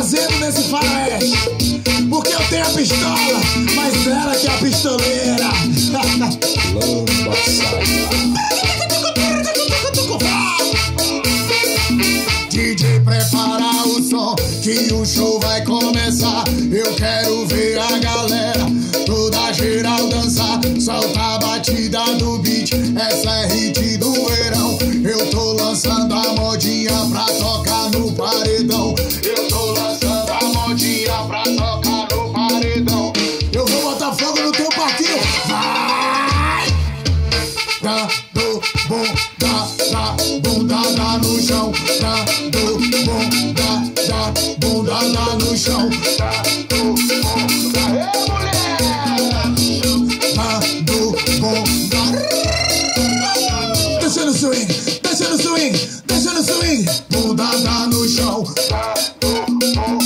fazendo nesse faroeste? Porque eu tenho a pistola, mas ela que é a pistoleira. Lamba DJ, prepara o som, que o show vai começar. Eu quero ver a galera toda geral dançar. Solta a batida do beat, essa é hit bunda, da bundada no chão. Dando bunda, da bundada no chão. Dando bunda, Ê, mulher! Dando bunda. Desce swing, desce no swing, desce no swing. Bundada no chão. Dando bunda,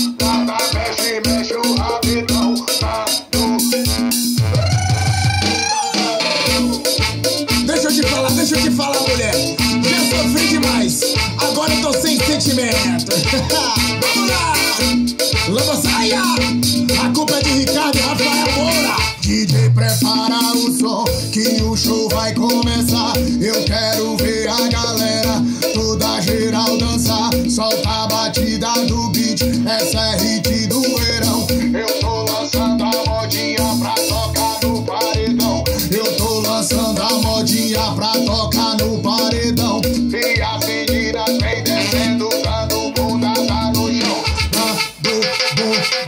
Lamba saia! A culpa é de Ricardo e Rafael Moura. DJ prepara o som que o show vai começar. Eu quero ver a galera toda geral dançar. Solta a batida do beat, essa é hit do verão. Eu tô lançando a modinha pra tocar no paredão. Eu tô lançando a modinha pra tocar no paredão.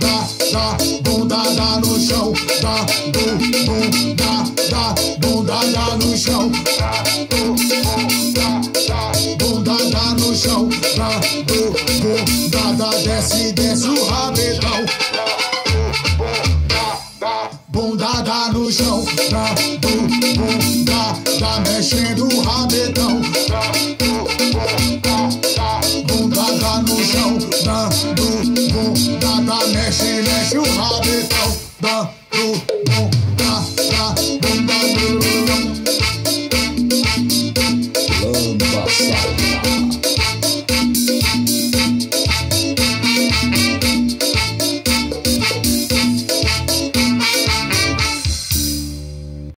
Da bundada no chão. Dando bunda, da bundada no chão. Da bundada no chão. Desce, desce o rabetão. Bundada no chão, mexendo o rabetão. finish you have it out the